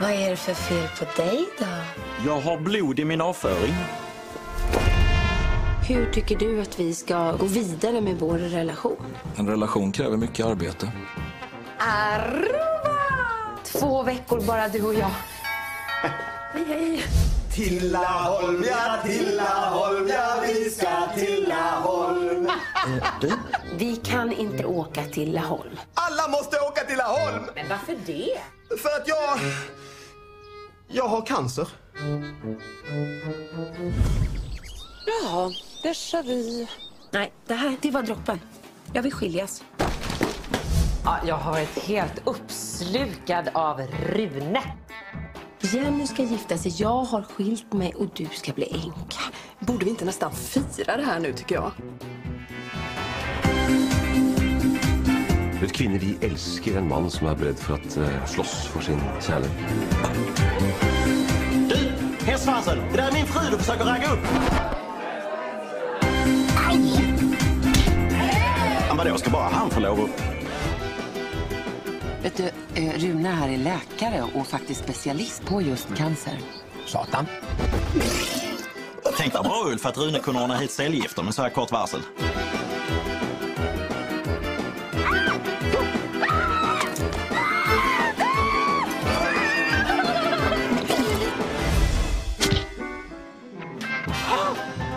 Vad är det för fel på dig då? Jag har blod i min avföring. Hur tycker du att vi ska gå vidare med vår relation? En relation kräver mycket arbete. Aruba! Två veckor bara du och jag. Hej, hej. Tillaholm, ja, Tillaholm, ja, vi ska till Laholm. Du, Vi kan inte åka till Laholm. Alla måste åka till Laholm! Men varför det? För att jag... Jag har cancer. Ja, déjà vu. Nej, det här det var droppen. Jag vill skiljas. Ja, jag har varit helt uppslukad av Rune. Jenny ska gifta sig, jag har skilt mig och du ska bli änka. Borde vi inte nästan fira det här nu tycker jag? Vet kvinner de elsker en mann som er beredd for at uh, slåss for sin kjærlighet. du hästsvansen! Det där är min fru du försöker ragga upp. Men vadå, ska bara han få lov upp? Vet du, eh, Rune här är läkare och faktiskt specialist på just cancer. Tänk dig bra Ulf att Rune kunde ordna hit cellgifter med så här kort varsel. Oh!